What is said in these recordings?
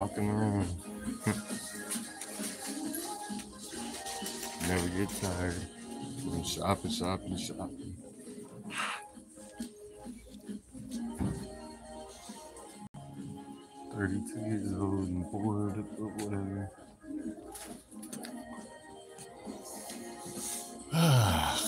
Walking around. Never get tired. Going shopping, shopping, shopping. 32 years old and bored, but whatever.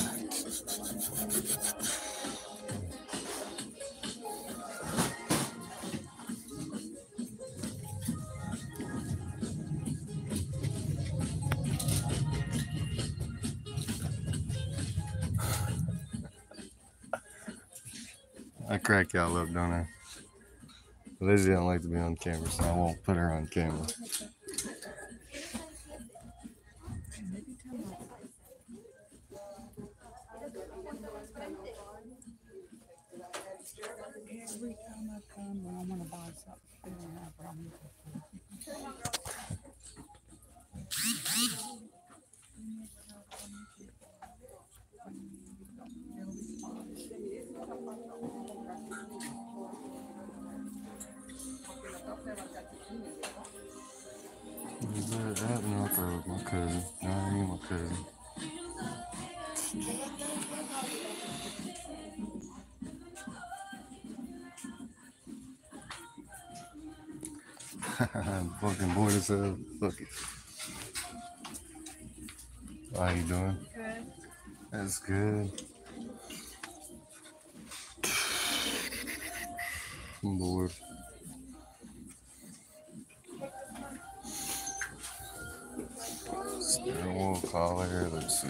crack y'all up, don't I? Lizzie don't like to be on camera, so I won't put her on camera. Fucking bored as hell. Fuck it. How you doing? Good. That's good. I'm bored. Wheel collar. Let's see.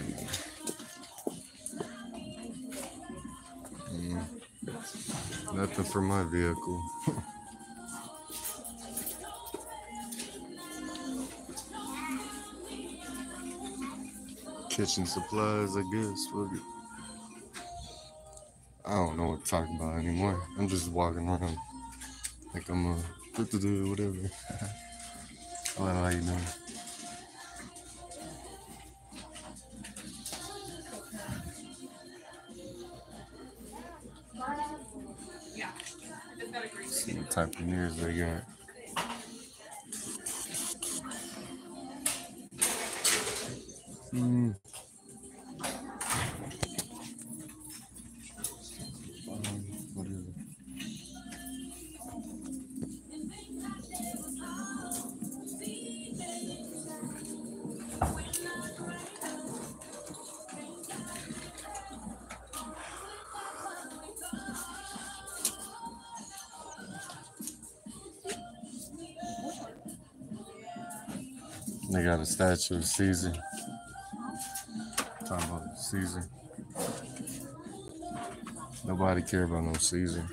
Mm, nothing for my vehicle. Kitchen supplies, I guess. I don't know what to talk about anymore. I'm just walking around like I'm a whatever. Hello, how you doing? See what type of mirrors they got. Hmm. Statue of Caesar. Talking about Caesar. Nobody care about no Caesar.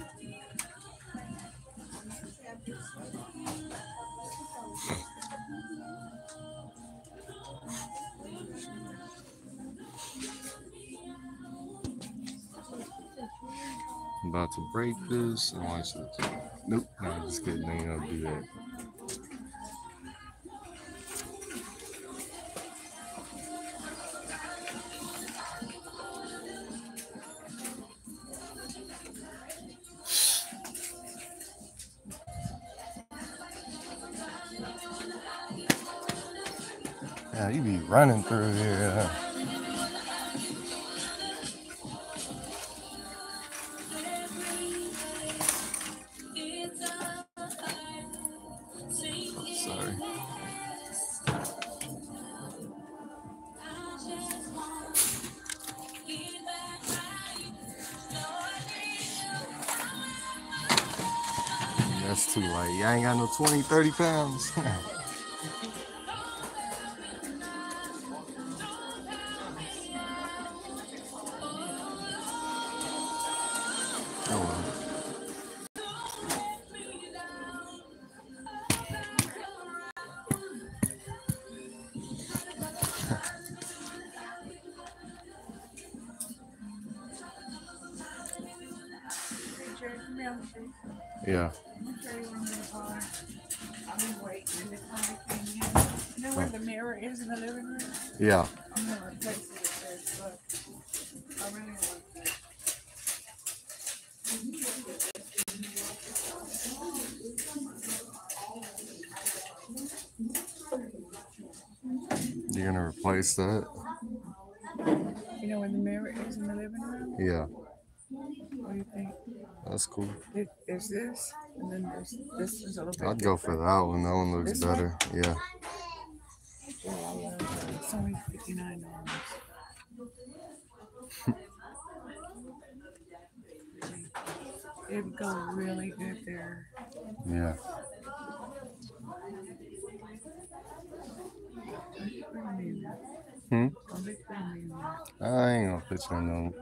I'm about to break this. Nope, no, I'm just kidding. I ain't gonna do that. Through here. That's too light. I ain't got no 20, 30 pounds. that's cool. There- There's this, and then there's this is a little bit. I'd go for that one. That one looks This better. Yeah. Yeah, I love it. It's only fifty nine dollars. it would go really good there. Yeah. Don't be putting me in there. Hmm? Don't be putting me in there. I ain't gonna put you in no.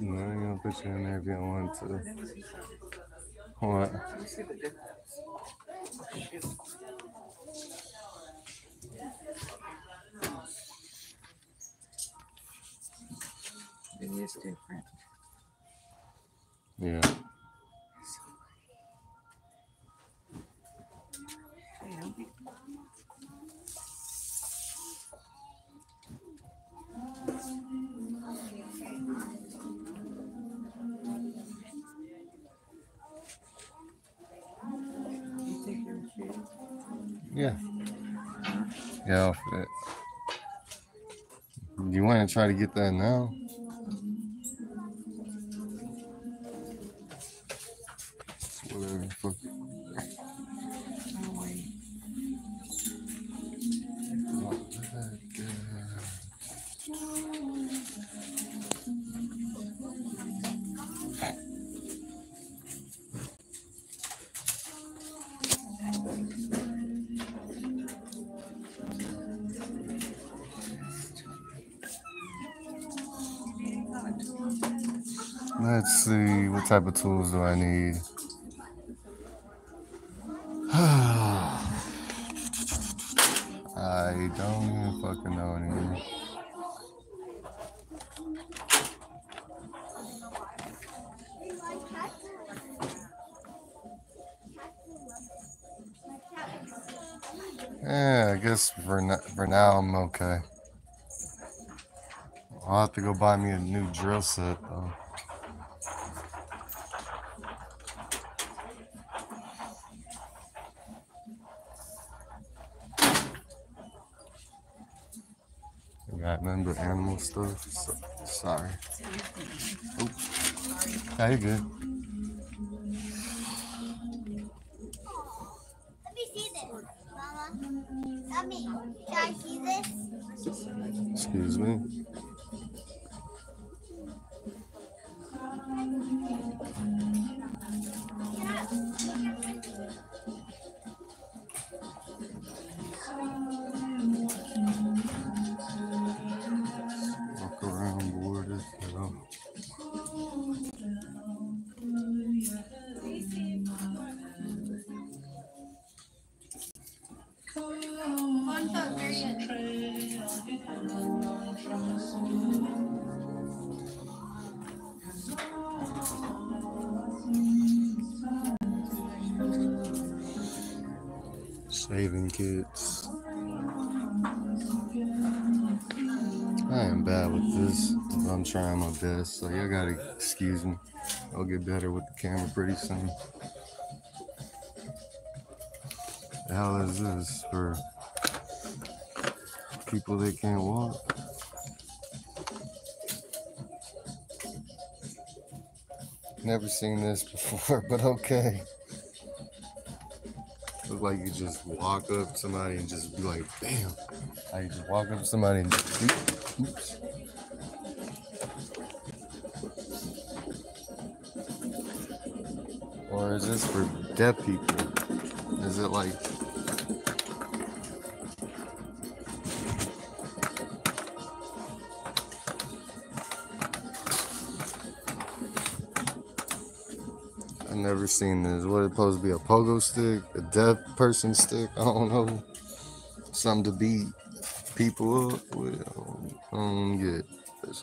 No, I ain't gonna put you in there if you don't want to. Let me see something. What? Let me see the difference. Shoot. It is different. Yeah. Hey, Yeah. Yeah, I'll fit. You want to try to get that now? What type of tools do I need? I don't even fucking know anymore. Yeah, I guess for now, for now I'm okay. I'll have to go buy me a new drill set though. Stuff. So, sorry. Oops. Yeah, you good. Let me see this, Mama. Mommy, can I see this? Excuse me. Trying my best, so y'all gotta excuse me. I'll get better with the camera pretty soon. The hell is this for people that can't walk? Never seen this before, but okay. Look like you just walk up to somebody and just be like, damn. Like you just walk up to somebody and just oops. Or is this for deaf people? Is it like I've never seen this. What it supposed to be a pogo stick, a deaf person stick? I don't know. Something to beat people up with. I don't get this.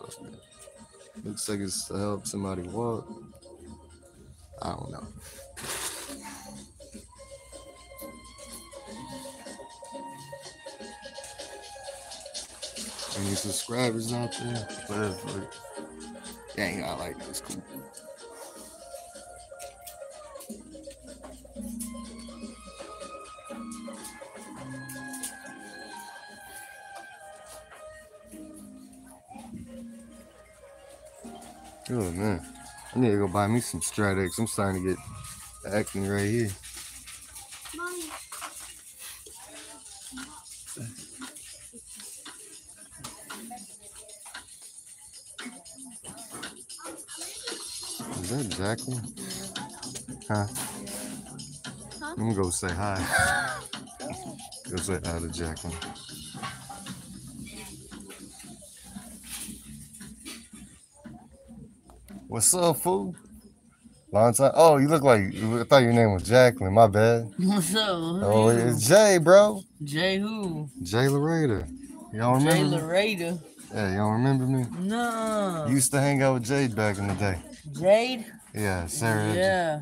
Looks like it's to help somebody walk. I don't know. Any subscribers out there? Whatever. Dang, I like this. Cool. Oh man. I need to go buy me some Stridex. I'm starting to get acne right here. Mommy. Is that Jacqueline? Huh? Huh? I'm gonna go say hi. go say hi to Jacqueline. What's up, fool? Long time. Oh, you look like I thought your name was Jacqueline. My bad. What's up? Oh, it's Jay, bro. Jay who? Jay Lloreda. Y'all Jay remember? Jay Lloreda. Yeah, y'all remember me? No. Used to hang out with Jade back in the day. Jade? Yeah, Sarah. Yeah.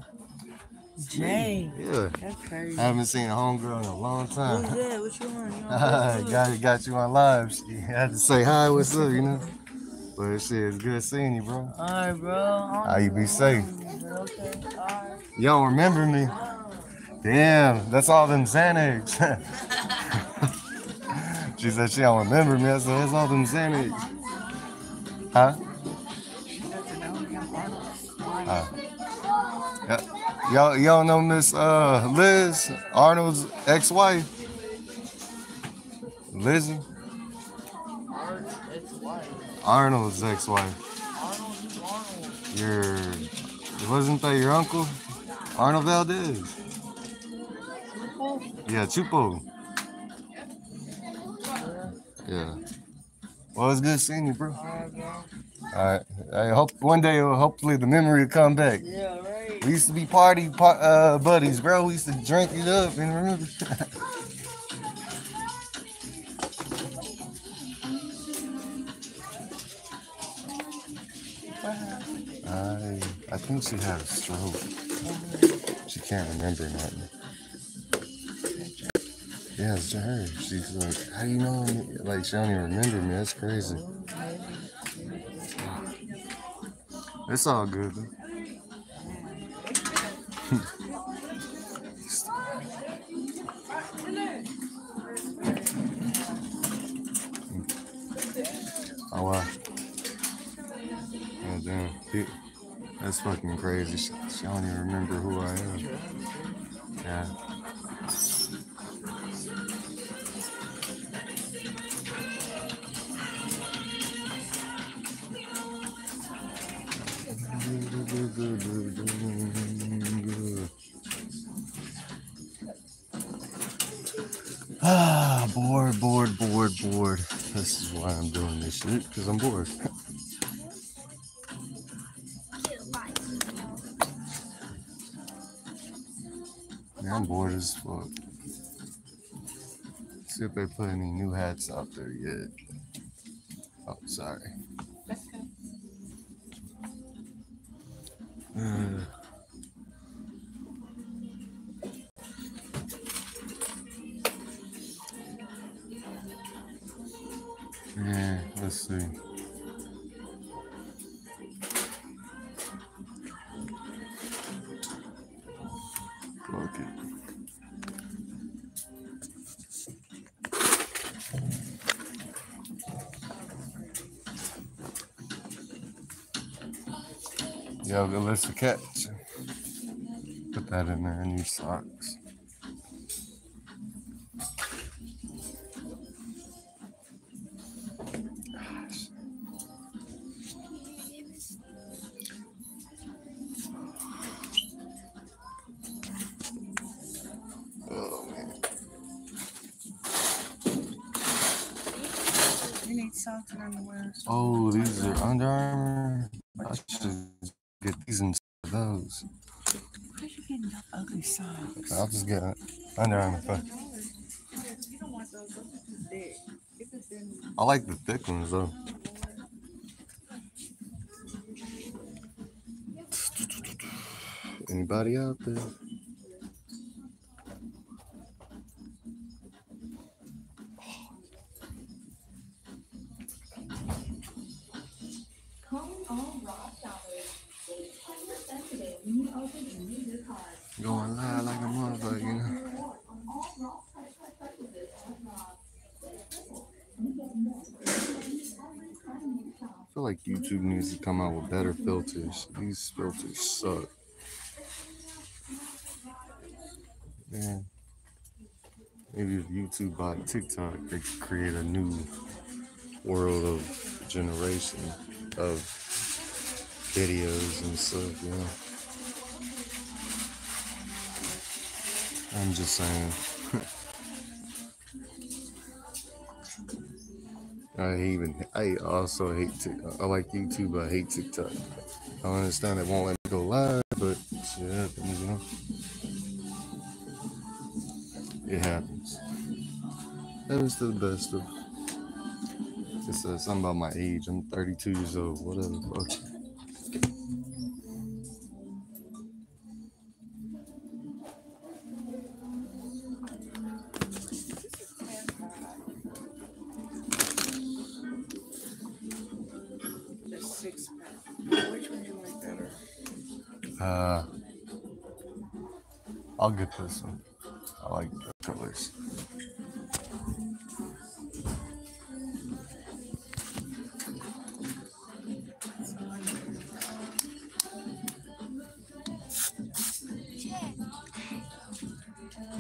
Jade. Yeah. That's crazy. I haven't seen a homegirl in a long Who's time. that? What you want? You got got you on live. She had to say hi, what's up, you know. But shit, it's good seeing you, bro. Alright, bro. How you be safe? Okay. Don't remember me? Damn, that's all them Xanax. she said she don't remember me. I said that's all them Xanax. Huh? She doesn't know him. Arnold. Uh, yeah. Y'all, y'all know Miss uh, Liz, Arnold's ex-wife. Lizzie. Arnold's ex-wife. Arnold, who's Arnold? Your wasn't that your uncle, Arnold Valdez? Yeah, Chupo. Yeah. Well, it's good seeing you, bro. Alright, bro. All right. I hope one day, hopefully, the memory will come back. Yeah, right. We used to be party uh, buddies, bro. We used to drink it up and remember. think she had a stroke. She can't remember nothing. Yeah, it's her. She's like, how do you know? me?" Like she don't even remember me. That's crazy. It's all good. Fucking crazy. She don't even remember who I am. Yeah. Put any new hats out there yet. Oh, sorry. Uh, yeah, let's see. Fuck it. Yo, go list catch. Put that in there. I your socks. I like the thick ones though. Anybody out there? Going live like a motherfucker, you know. Feel like YouTube needs to come out with better filters. These filters suck. Man, Maybe if YouTube bought TikTok, they could create a new world of generation of videos and stuff, you know. I'm just saying. I even I also hate TikTok. I like YouTube, but I hate TikTok. I understand it won't let me go live, but happens, you know. It happens. To the best of. It says uh, something about my age. I'm 32 years old. Whatever. Fuck. This one. I like the colors.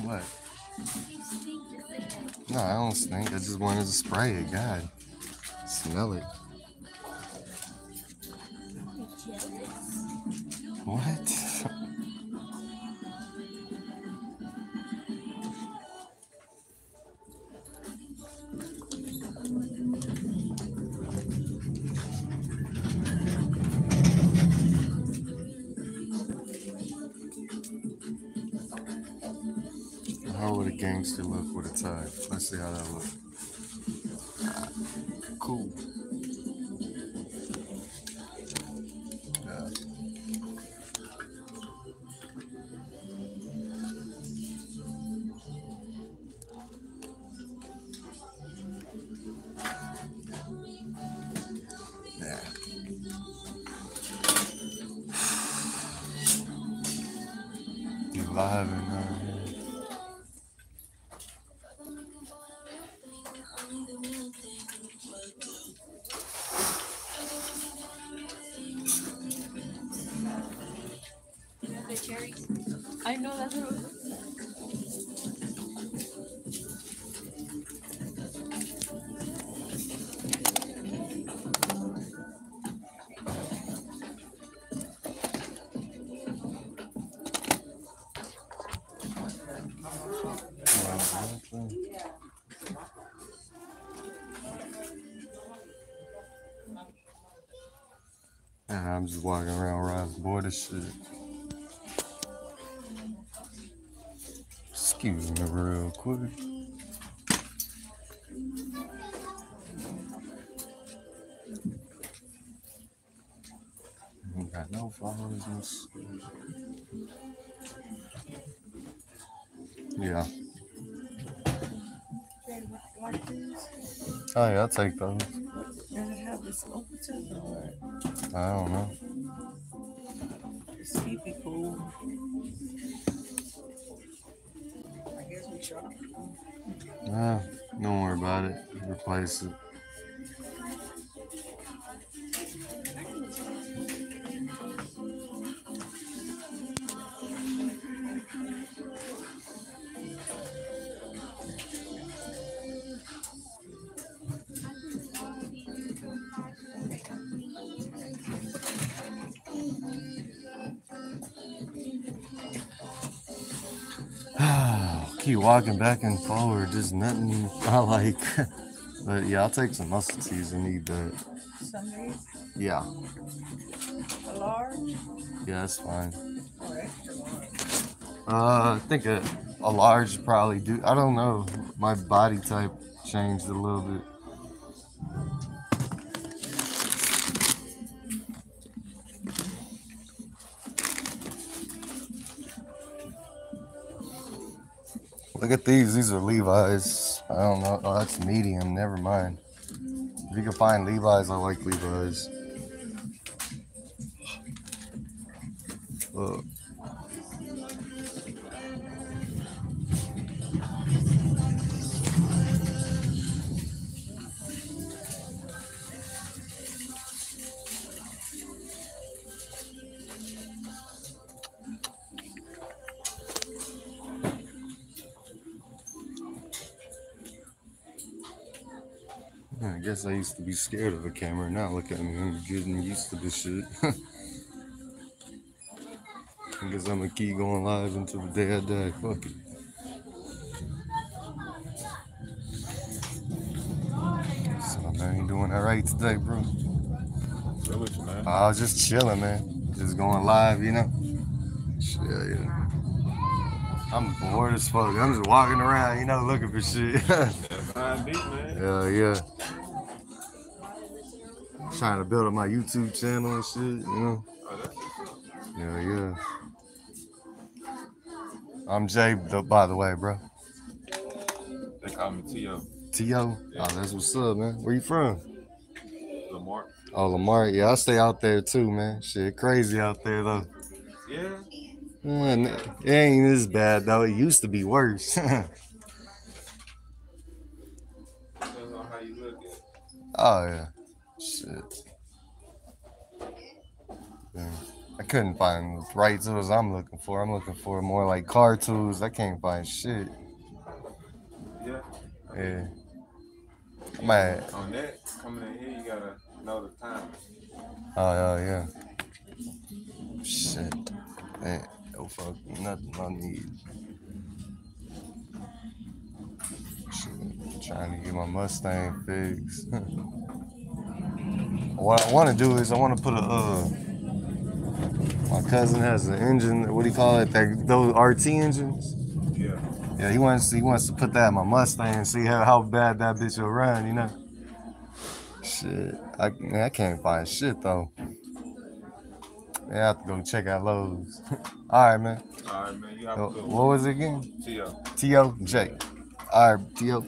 What? No, I don't stink. I just wanted to spray it. God, I know that's what it was. I'm just walking around Rob's border shit. Excuse me real quick. Ain't got no school. Yeah. Oh yeah, I'll take those. Does it have this open or what? I don't know. Keep walking back and forward. There's nothing I like. but yeah, I'll take some muscle teas. I need that. Sundays, Yeah, a large yeah, that's fine. or extra large? Uh, I think a, a large probably do. I don't know. My body type changed a little bit. Look at these. These are Levi's. I don't know. Oh, that's medium. Never mind. If you can find Levi's, I like Levi's. Look. I used to be scared of a camera. Now look at me, I'm getting used to this shit. I guess I'm gonna keep going live until the day I die. Fuck it. So man, you doing all right today, bro? Man. I was just chilling, man. Just going live, you know. Shit, yeah. I'm bored as fuck. I'm just walking around, you know, looking for shit. Yeah, yeah. Trying to build up my YouTube channel and shit, you know. Oh, that's what's up. Yeah, yeah. I'm Jay, by the way, bro. They call me T.O. T.O. Oh, that's what's up, man. Where you from? Lamar. Oh, Lamar. Yeah, I stay out there too, man. Shit, crazy out there, though. Yeah. Man, it ain't this bad, though. It used to be worse. Depends on how you look at it. oh, yeah. Yeah. I couldn't find the right tools I'm looking for. I'm looking for more like car tools. I can't find shit. Yeah. Yeah. Man. On that, coming in here, you gotta know the time. Oh, oh yeah. Shit. Man, no fuck, nothing I need. Shit, trying to get my Mustang fixed. what I want to do is I want to put a. Uh, my cousin has an engine. What do you call it? That those RT engines. Yeah. Yeah, he wants he wants to put that in my Mustang and see how, how bad that bitch will run, you know. Shit, I man, I can't find shit though. Yeah, I have to go check out Lowe's. All right, man. All right, man. You have a What was it again? T.O. T.O. J. All right, T.O.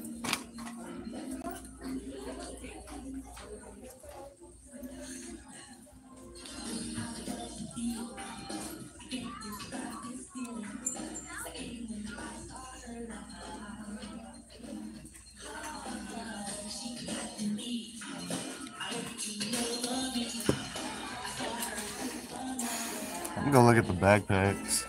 Gonna look at the backpacks.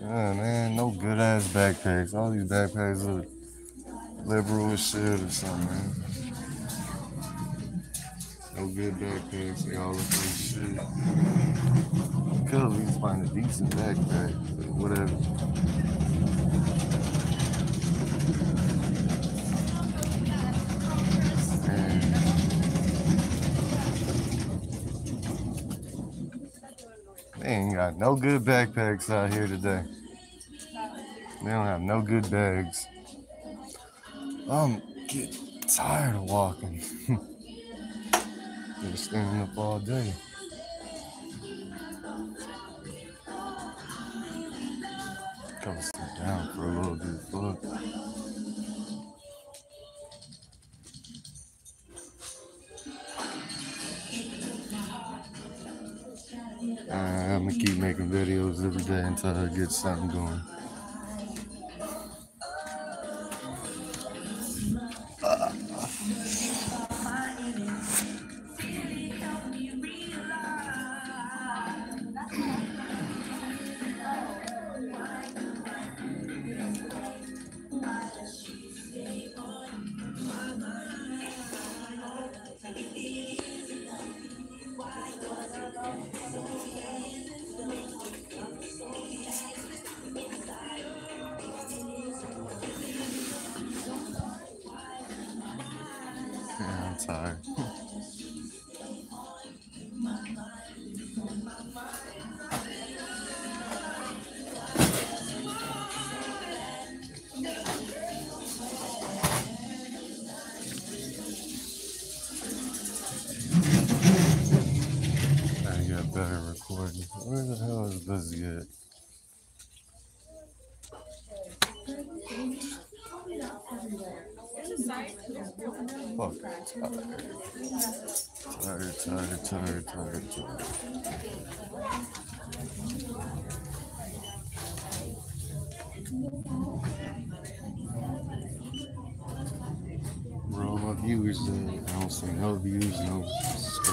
Yeah, man, no good ass backpacks. All these backpacks look liberal as shit or something, man. No good backpacks. They all look like shit. Could at least find a decent backpack, but whatever. They ain't got no good backpacks out here today. They don't have no good bags. I'm getting tired of walking. Been standing up all day. Go sit down for a little bit. Fuck. I'm gonna keep making videos every day until I get something going.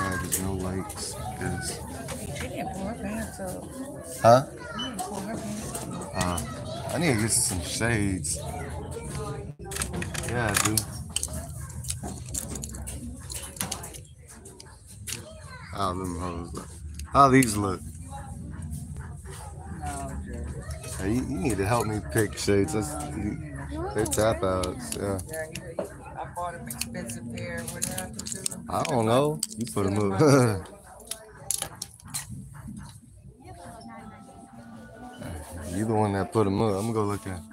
Subscribers, no likes. Cause, She didn't pull her pants up. huh? She didn't pull her pants up. Uh, I need to get some shades. Yeah, I do. How them hoes look? How these look? Hey, you, you need to help me pick shades. That's, you, they're tap outs. Yeah. Yeah, you, you, I bought an expensive pair. What happened to? I don't know. You put them up. you the one that put them up. I'm gonna go look at.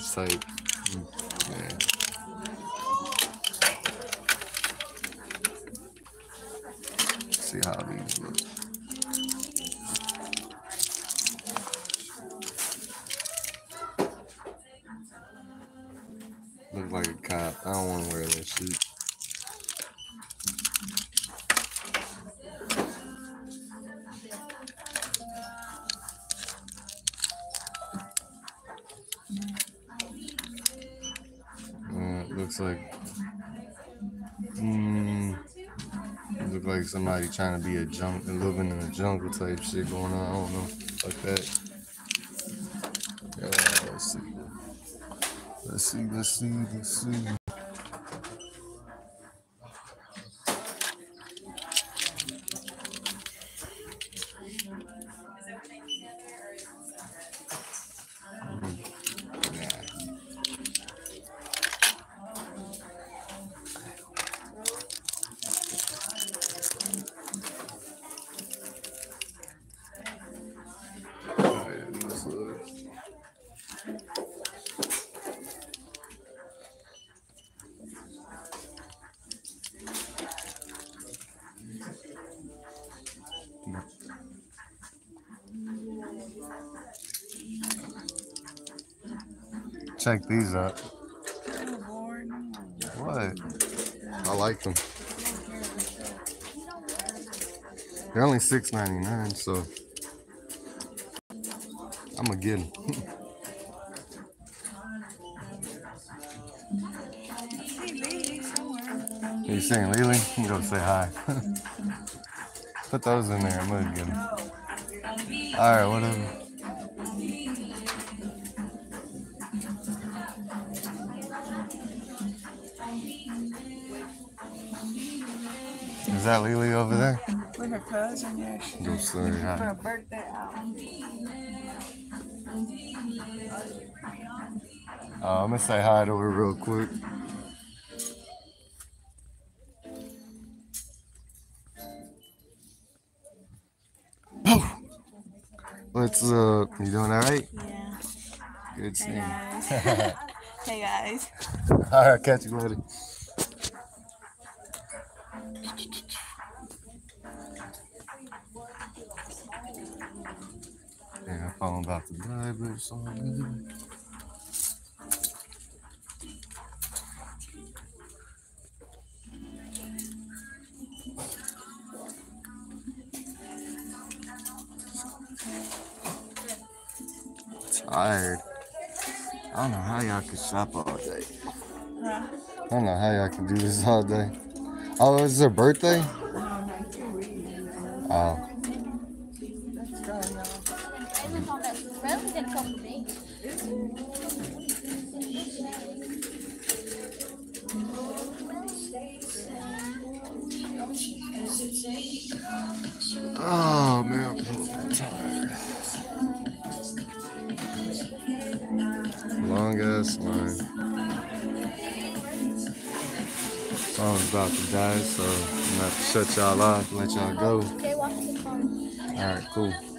Look somebody trying to be a junk and living in a jungle type shit going on. I don't know, like that. Let's see. Let's see. Let's see. Let's see. Alright, let's look. Check these out. What? I like them. They're only six ninety nine, so I'm gonna get them. You saying Lily? I'm gonna say hi. Put those in there. I'm gonna get them. All right, whatever. That Lily over there? With her cousin, yeah. She Go say for hi. her birthday out. Uh, I'm gonna say hi to her real quick. What's up? You doing all right? Yeah. Good seeing you. hey guys. All right, catch you later. But it's. Tired. I don't know how y'all can shop all day. Huh? I don't know how y'all can do this all day. Oh, is her birthday? Um, no. Oh, about to die, so I'm gonna have to shut y'all off, and let y'all go. Okay, watch the phone. All right, cool.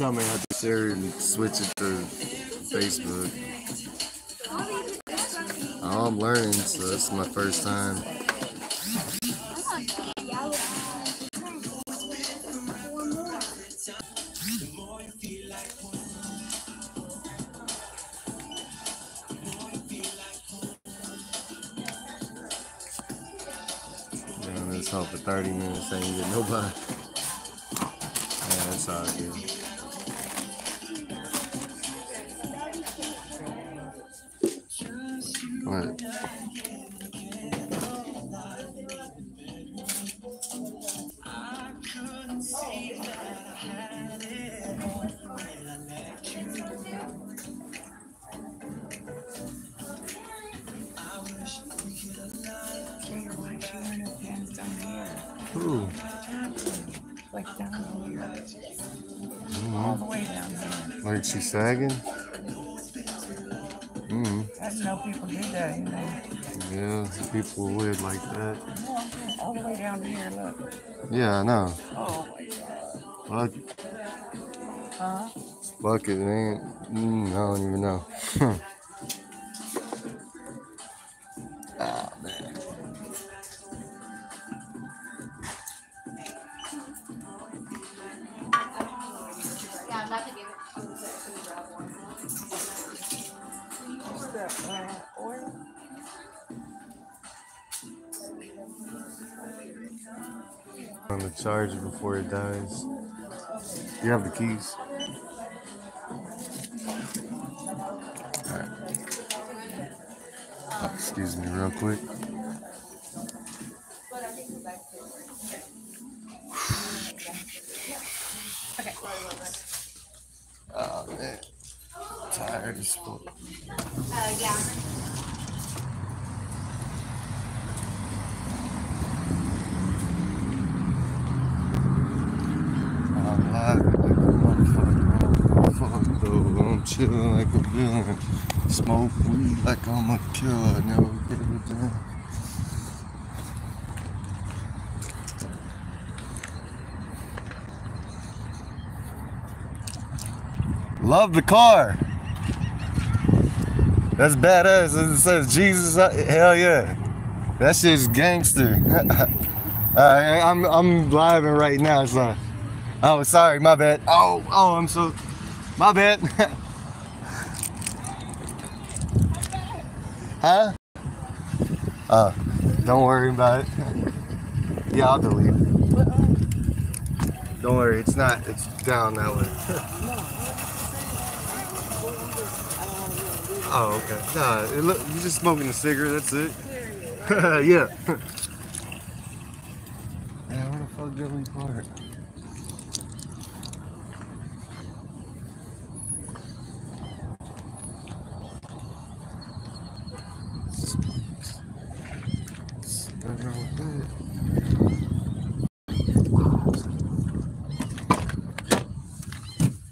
You tell me I had to share and switch it to Facebook. I'm learning, so that's my first time. People like that. All the way down here, look. Yeah, I know. Oh my god. Fuck, Huh? fuck it, man. Mm, I don't even know. ah, man. On the charger before it dies. You have the keys. Alright. Oh, excuse me, real quick. Oh man, tired as fuck. Uh, yeah. I'm live like a motherfucker. Fuck though, I'm chilling like a villain. Smoke weed like I'm a killer. Never get it done. Love the car. That's badass. It says Jesus. uh, Hell yeah. That shit's gangster. uh, I'm I'm live right now, so. Oh, sorry, my bad. Oh, oh, I'm so. My bad. huh? Uh, don't worry about it. yeah, I'll delete it. Don't worry, it's not. It's down that way. oh, okay. Nah, it look, you just smoking a cigarette. That's it. yeah. yeah. Where the fuck did we park? Nothing wrong with that.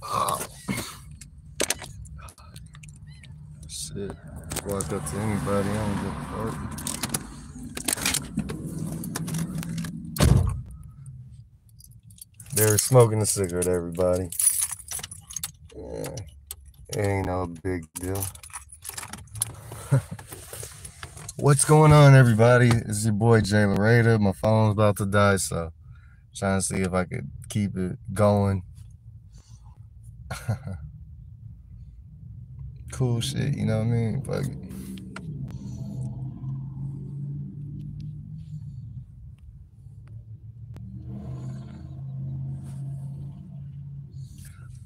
Ah. Shit. Walk up to anybody, I don't give a fuck. They were smoking a cigarette, everybody. Yeah. Ain't no big deal. What's going on, everybody? It's your boy Jay Lloreda. My phone's about to die, so trying to see if I could keep it going. cool shit, you know what I mean? Fuck it.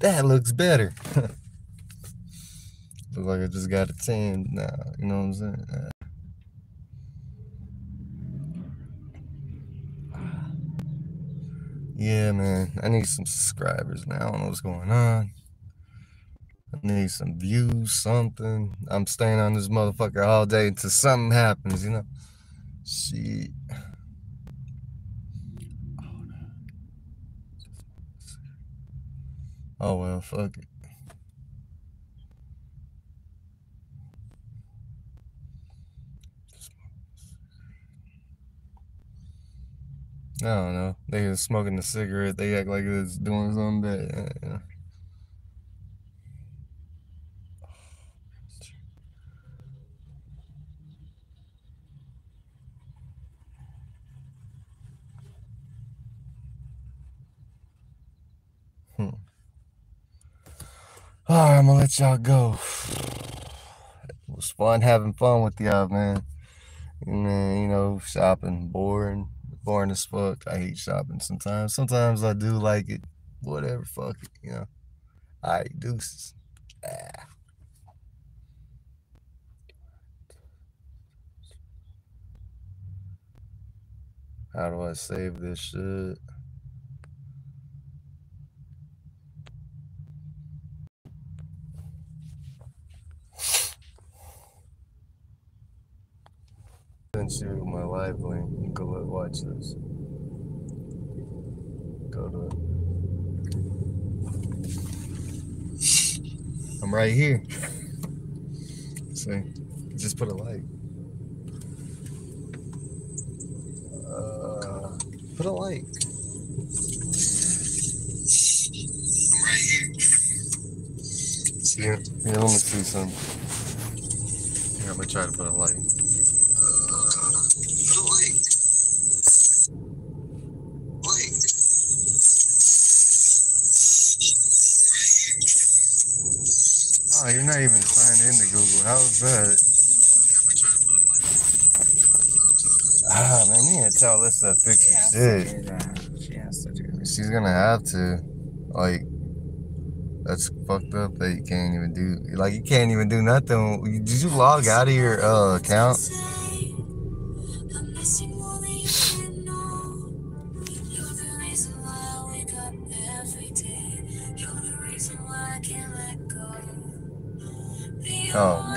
that looks better. Looks like I just got a tan now, you know what I'm saying? Uh, yeah, man, I need some subscribers now. I don't know what's going on. I need some views, something. I'm staying on this motherfucker all day until something happens, you know? Shit. Fuck it. I don't know. They was smoking a cigarette. They act like it's doing something bad. Right, I'm gonna let y'all go. It was fun having fun with y'all, man. And then, you know, shopping boring, boring as fuck. I hate shopping sometimes. Sometimes I do like it. Whatever, fuck it, you know. All right, deuces. Ah. How do I save this shit? Send my live link. Can go watch this. Go to. I'm right here. See, just put a like. Uh, put a like. I'm right here. See, here, let me see something. Here, I'm gonna try to put a like. How's that? Ah, man, you can't tell this to fix your shit. She has to do that. She's gonna have to. Like, that's fucked up that you can't even do. Like, you can't even do nothing. Did you log out of your uh, account?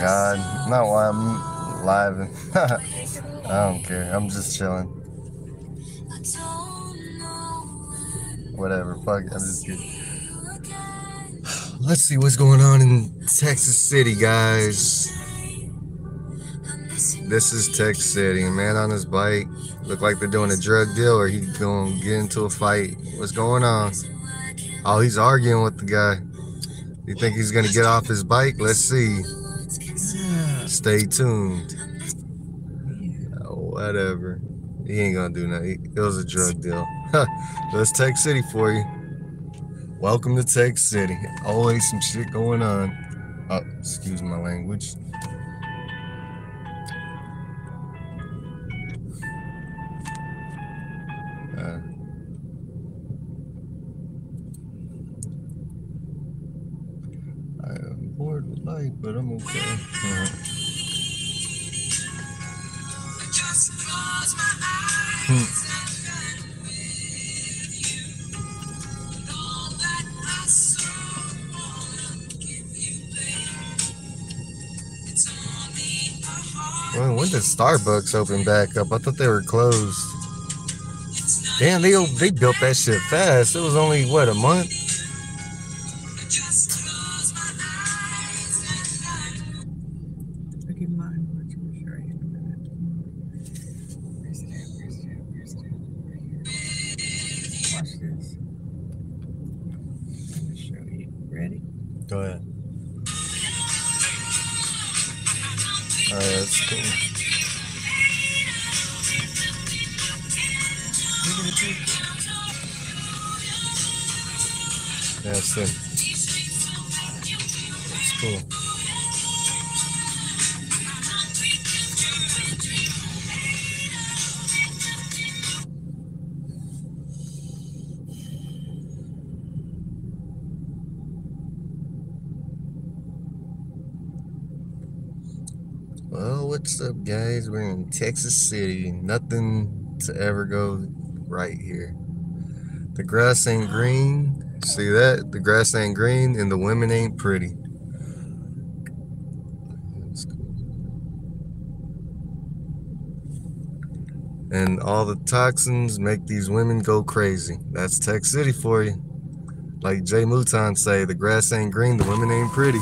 God, not why I'm live. I don't care. I'm just chilling. Whatever. Fuck. I'm just kidding. Let's see what's going on in Texas City, guys. This is Texas City. A man on his bike. Look like they're doing a drug deal or he's gonna get into a fight. What's going on? Oh, he's arguing with the guy. You think he's gonna get off his bike? Let's see. Stay tuned. Whatever. He ain't gonna do nothing. It was a drug deal. That's Tech City for you. Welcome to Tech City. Always some shit going on. Oh, excuse my language. Uh, I am bored with life, but I'm okay. Starbucks opened back up? I thought they were closed. Damn, they they built that shit fast. It was only what a month. Texas City. Nothing to ever go right here. The grass ain't green. See that? The grass ain't green and the women ain't pretty. And all the toxins make these women go crazy. That's Tech City for you. Like Jay Mouton say, the grass ain't green, the women ain't pretty.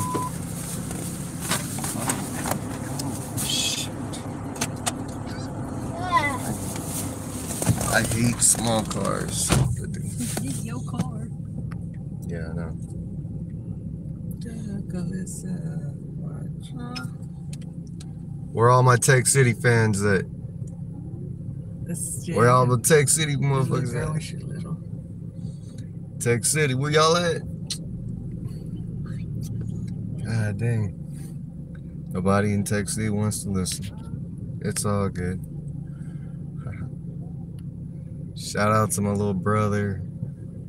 I hate small cars. This is your car. Yeah, I know. Douglas, watch. Huh? Where all my Tech City fans at? Where all the Tech City motherfuckers at? Tech City, where y'all at? God dang. Nobody in Tech City wants to listen. It's all good. Shout out to my little brother,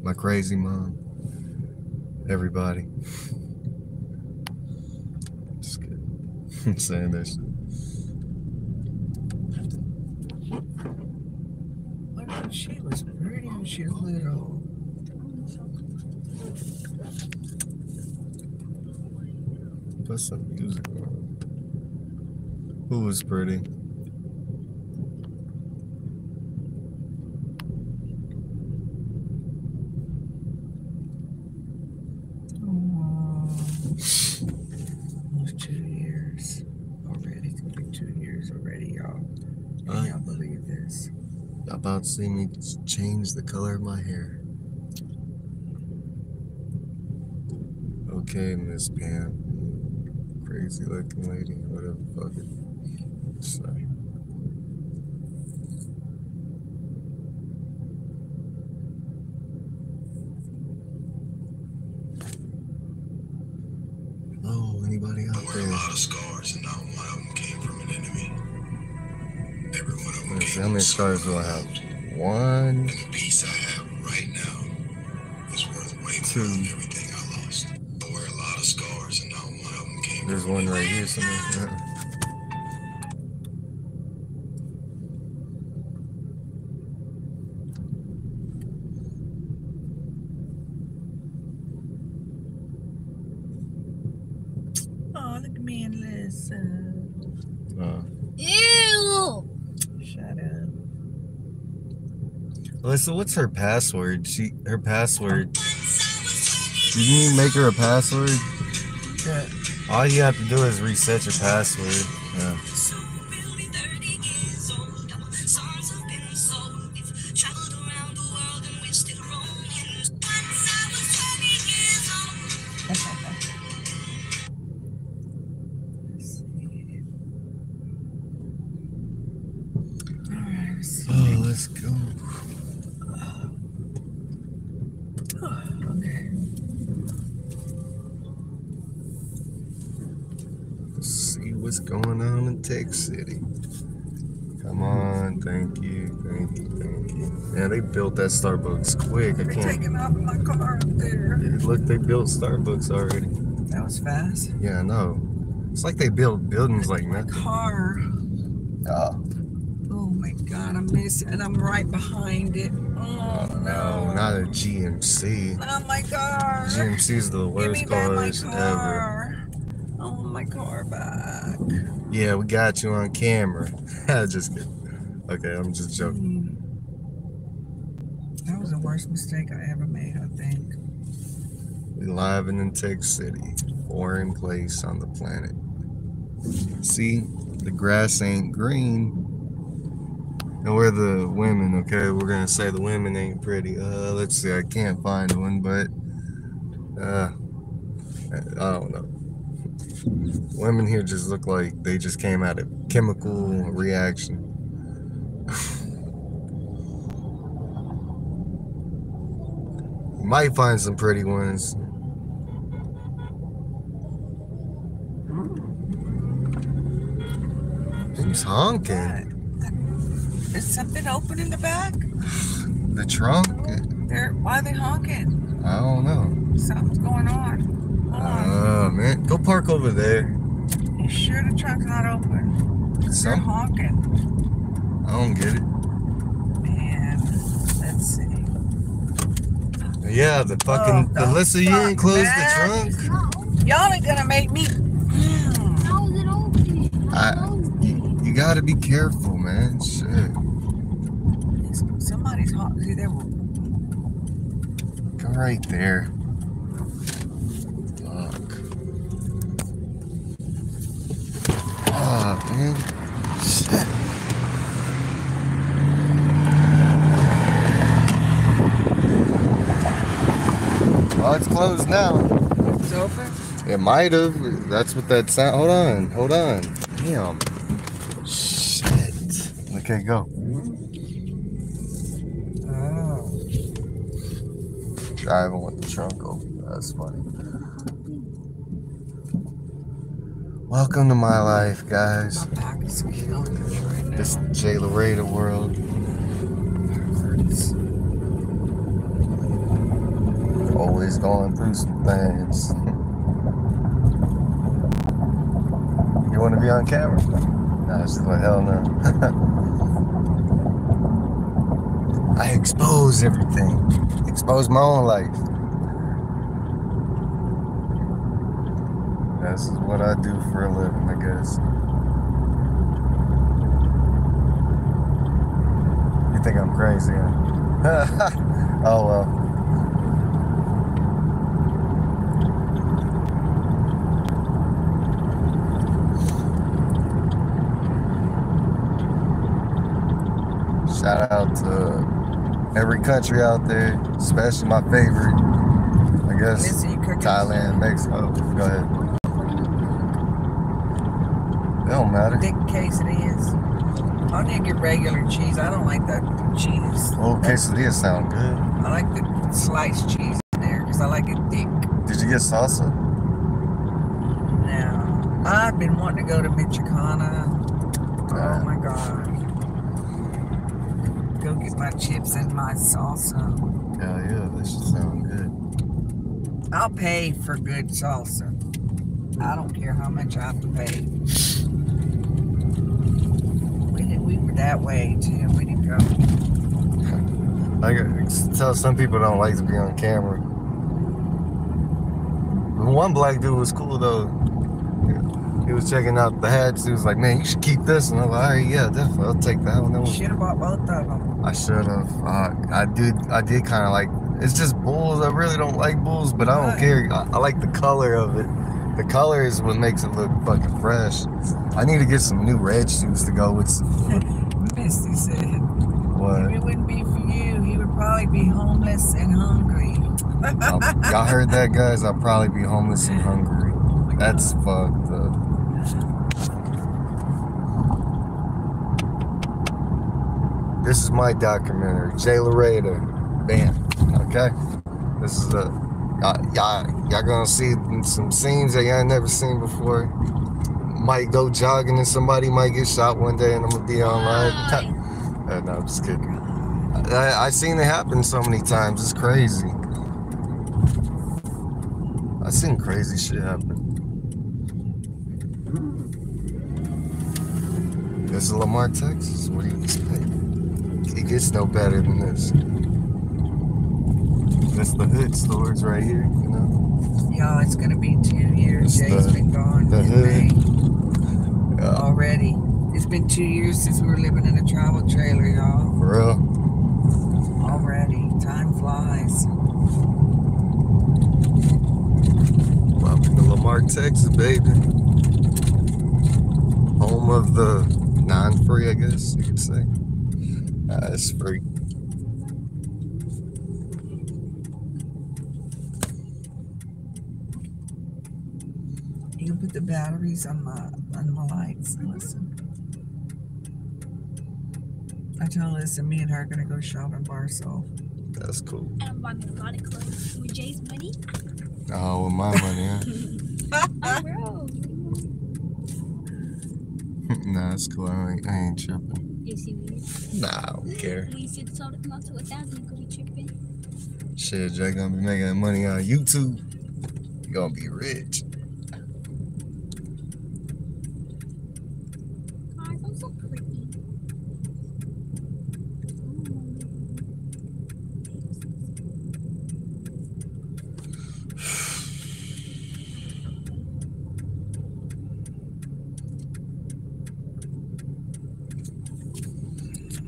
my crazy mom, everybody. Just kidding. I'm saying this. She was pretty when she was little? Put some music on. Who was pretty? Oh, almost two years already. It's gonna be two years already, y'all. Can Uh, y'all believe this? Y'all about to see me change the color of my hair. Okay, Miss Pam. Crazy looking lady, whatever the fuck it. Sorry. Hello, anybody out I wear a lot of scars, and not one of them came from an enemy. Every one of them Let's see, came how many scars do I have? One, And the peace I have right now is worth way Two. more than everything I lost. I wear a lot of scars, and not one of them came there's one right here somewhere. Oh, look at me and listen. Uh, Ew! Shut up. Alyssa, what's her password? She her password. Did you make her a password? Yeah. All you have to do is reset your password. Yeah. That Starbucks quick. I They're can't. taking off my car up there. Look, they built Starbucks already. That was fast. Yeah, I know. It's like they build buildings like My nothing. car. Oh, Oh my god, I'm missing and I'm right behind it. Oh no, no. not a GMC. Not oh my car. GMC's the worst back my cars ever. car. I want my car back. Yeah, we got you on camera. just kidding. Okay, I'm just joking. Mm. That was the worst mistake I ever made, I think. We live in Tech City, foreign place on the planet. See, the grass ain't green. And we're the women, okay? We're gonna say the women ain't pretty. Uh, let's see, I can't find one, but uh, I don't know. Women here just look like they just came out of chemical reaction. You might find some pretty ones. He's honking? What? Is something open in the back? The trunk? They're, why are they honking? I don't know. Something's going on. Oh man, go park over there. You sure the trunk's not open? They're honking. I don't get it. And let's see. Yeah, the fucking oh, the Alyssa, you ain't fuck, closed man? the trunk. Y'all ain't gonna make me. How is it open? I- How? You gotta be careful, man. Shit. Somebody's hot. See, they were Go right there. Fuck. Fuck, man. Shit. Oh, it's closed now. it's open. It might have. That's what that sound. Hold on. Hold on. Damn. Shit. Okay, go. Oh. Driving with the trunk open. That's funny. Welcome to my life, guys. My back is killing me right now. This Jay Lloreda world. Always going through some things. you want to be on camera? Nah, just the hell no. I expose everything. Expose my own life. This is what I do for a living, I guess. You think I'm crazy, huh? oh well. Shout out to every country out there, especially my favorite. I guess Listen, you cooking? Thailand, Mexico. Go ahead. It don't matter. Thick quesadillas. I need to get regular cheese. I don't like that cheese. Oh, quesadillas sound good. I like the sliced cheese in there because I like it thick. Did you get salsa? No. I've been wanting to go to Michoacana. Oh Yeah. my god. Go get my chips and my salsa. Hell yeah, that should sound good. I'll pay for good salsa. I don't care how much I have to pay. We, did, we were that way too. We didn't go. I gotta tell some people don't like to be on camera. One black dude was cool though. He was checking out the hats. He was like, "Man, you should keep this." And I'm like, "All right, yeah, definitely, I'll take that one." Should have bought both of them. I should have. Uh, Fuck. I did. I did kind of like. It's just bulls. I really don't like bulls, but I don't care. I, I like the color of it. The color is what makes it look fucking fresh. I need to get some new red shoes to go with. Some, Misty said, what? if it wouldn't be for you, he would probably be homeless and hungry. I- Y'all heard that, guys? I'll probably be homeless and hungry. Oh That's fucked up. This is my documentary, Jay Lloreda. Bam. Okay? This is a. Y'all, y'all, gonna see some scenes that y'all never seen before. Might go jogging and somebody might get shot one day and I'm gonna be on live. Uh, no, I'm just kidding. I, I seen it happen so many times. It's crazy. I seen crazy shit happen. This is La Marque, Texas. What do you expect? It gets no better than this. That's the hood stores right here, you know. Y'all, it's gonna be two years. It's Jay's the- been gone the in hood. May Yeah, already. It's been two years since we were living in a travel trailer, y'all. for real. Already. Time flies. Welcome to La Marque, Texas, baby. Home of the non-free, I guess you could say. Uh, it's free. You can put the batteries on my on my lights. Listen. I told Listen, me and her are gonna go shopping by ourselves. That's cool. And I'm buying a lot of clothes with Jay's money. Oh, with my money, huh? Oh, bro. nah, it's cool. I ain't, I ain't tripping. See? Nah, I don't care. When you see the total to a thousand, you could be tripping. Shit, Jay gonna be making money on YouTube. You gonna be rich. Cars, I'm so pretty.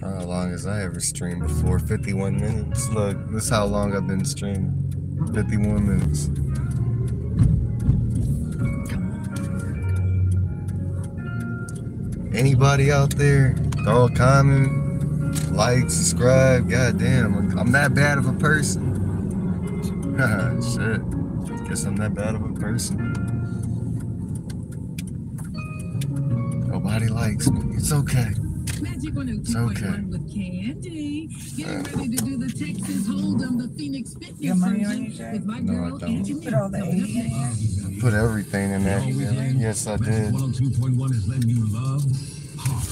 How long as I ever streamed before? 51 minutes. Look, this is how long I've been streaming. 51 minutes. Anybody out there? Throw a comment, like, subscribe. God damn, I'm that bad of a person. Shit. Guess I'm that bad of a person. Nobody likes me. It's okay. It's okay. 102.1 with Getting ready to do the Texas Hold'em, the Phoenix You Fitness got money on version you, with my No, I girl don't. Angie Put all the Coming up 80 in next. here. Put everything in there. Yes, I did. 102.1 is letting you love hard.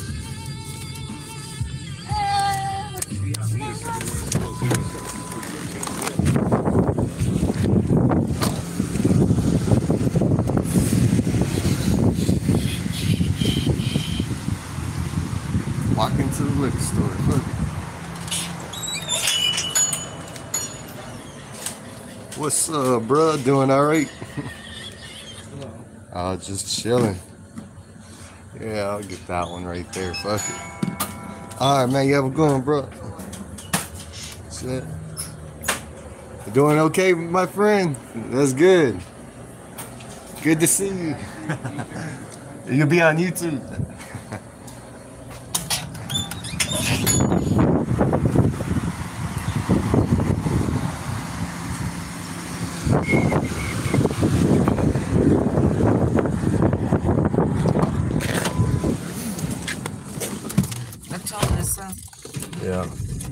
Walk into the liquor store. Look. What's up, bruh? Doing all right? uh, just chilling. Yeah, I'll get that one right there. Fuck it. All right, man. You have a good one, bro. Shit. You doing okay, my friend? That's good. Good to see you. You'll be on YouTube. I told Lisa, Yeah.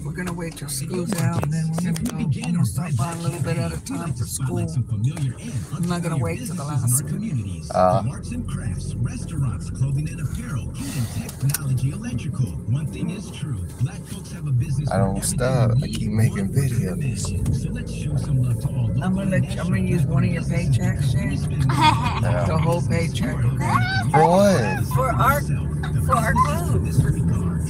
we're gonna wait till school's out, and then we're gonna go. I'm gonna stop by a little bit at a time for school. I'm not gonna wait till the last. communities. Uh. arts and crafts, restaurants, clothing and apparel, and technology electrical. One thing is true. Black folks have a business. I don't stop. I keep making videos. So let's show some love to all I'm gonna let you, I'm gonna use one of your paychecks, Jay. Yeah. The whole paycheck. For what? For our, for our clothes.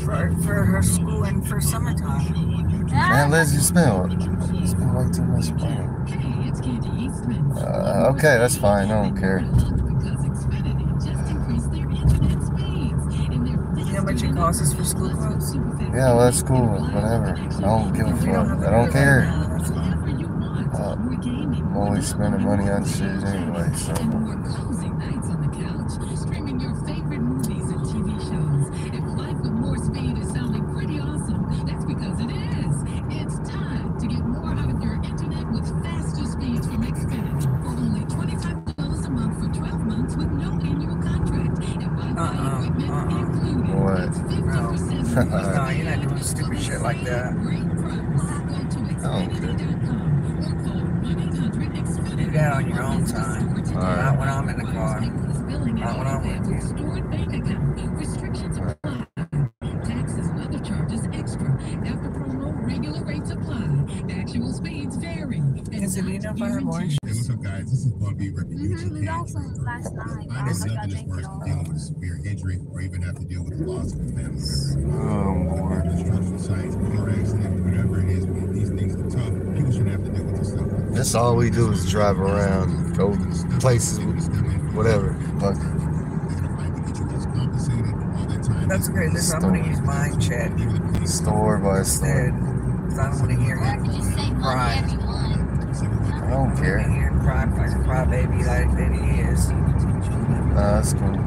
For, for her school and for summertime. Man, Liz, you spend, you spend way too much money. Hey, it's Candy Eastman. Uh, okay, that's fine. I don't care. Because Xfinity just increased their internet speeds and they're You know how much it costs us for school clothes? Yeah, well, that's cool. Whatever. I don't give a If you don't fuck. I don't care. pay that, that's fine. Whatever you want. Uh, I'm more always spending money on shit anyway, so. Not with you. Stored bank account. Restrictions apply. Taxes and other charges extra. After promo, regular rates apply. Actual speeds vary. And Is it, you know if I orange? Hey, what's up, guys? This is Bobby Mhm, Reputation we got some last night. I Oh know my nothing god, is thank worse than dealing with a severe injury or even have to deal with the loss of a family member. Oh, Whether boy. construction sites, car accident, whatever it is, man, these things are tough. People shouldn't have to deal with this stuff. That's all we do is drive around, go places, whatever. Fuck. That's great. This I'm gonna use my check Store by instead. store. 'cause I don't wanna hear Or him just save money cry. every month. I don't I wanna care. hear him cry like a crybaby like that he is. Nah, that's cool.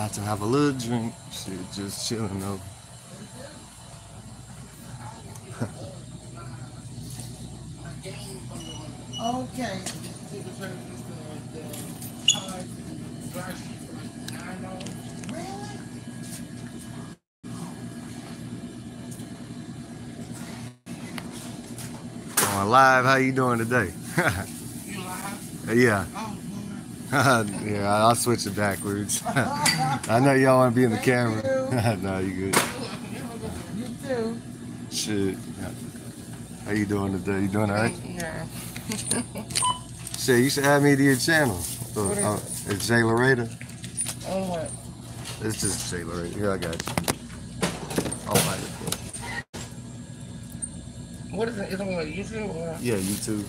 About to have a little drink. Shit, just chilling though. Okay. On live, how you doing today? You live? yeah. Oh, Yeah, I'll switch it backwards. I know y'all want to be in the camera. no, you good. you too. Shit. How you doing today? You doing alright? Yeah. Shit, you should add me to your channel. Uh, What is uh, it's Jay. Oh, what? It's just Jay Lloreda. Here, I got you. I'll find it. What is it? Is it on YouTube or? Yeah, YouTube.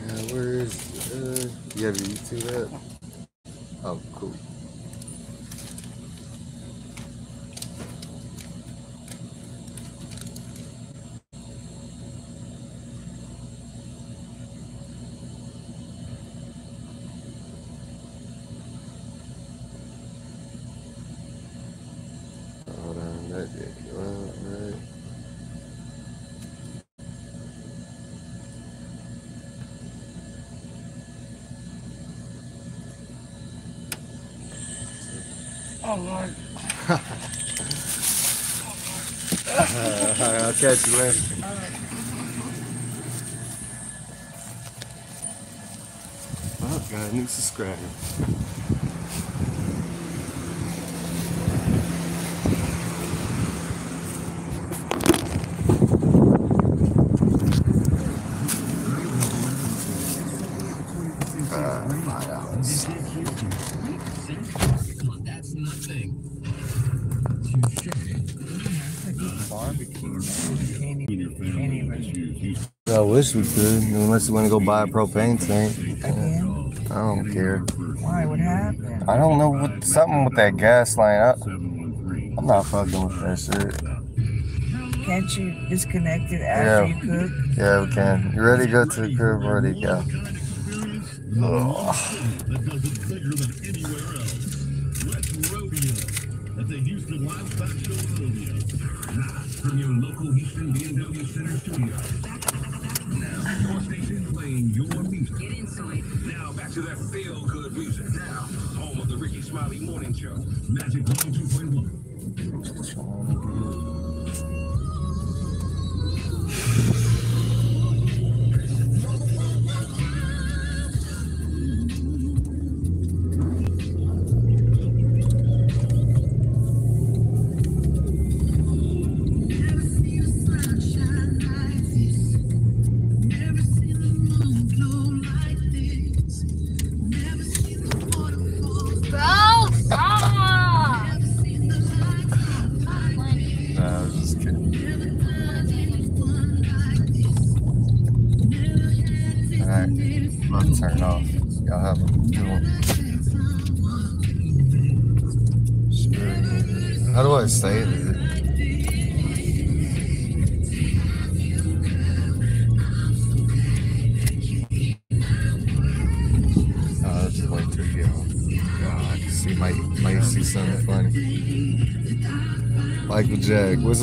Yeah, where is uh you have your YouTube app? Oh cool. Hold on, that did well, right. Oh, Lord. I'll catch you later. Oh, got a new subscriber. Uh, my house. That's nothing. I wish we could, unless you want to go buy a propane tank. Again? I don't care. Why? What happened? I don't know what something with that gas line. I, I'm not fucking with that shit. Can't you disconnect it after Yeah. you cook? Yeah, we can. You ready to go to the crib? Ready to go. Ugh. From your local Houston BMW Center studio. Now, your station playing your music. Get inside. Now, back to that feel good music. Now, home of the Rickey Smiley Morning Show. Magic 102.1.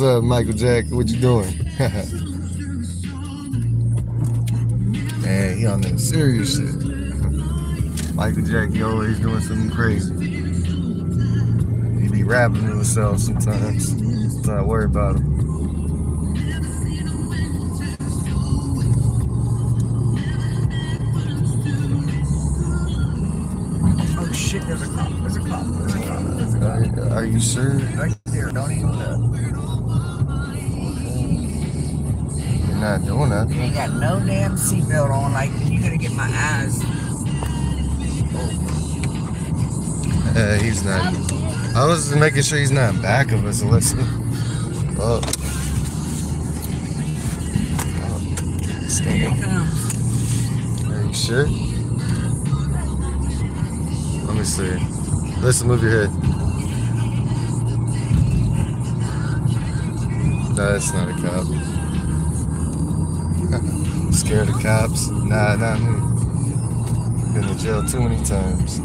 up, Michael Jack? What you doing? Man, he on that serious shit. Michael Jack, he always doing something crazy. He be rapping to himself sometimes. So I worry about him. Oh shit, there's a cop. There's a cop. There's a cop. There's a cop. Are, are you sure? Right He nothing. ain't got no damn seatbelt on. Like, you're gonna get my eyes. Uh, he's not. I was just making sure he's not in back of us. Unless. Oh. He comes. Are you sure? Let me see. Listen, move your head. No, that's not a cop. Scared of the cops? Nah, not me. Been to jail too many times.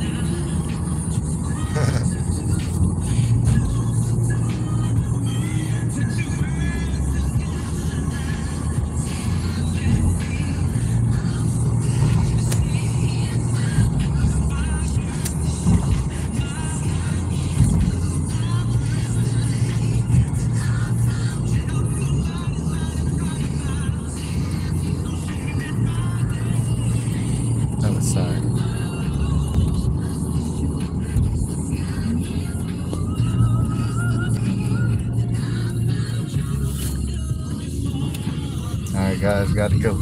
Guys, gotta go.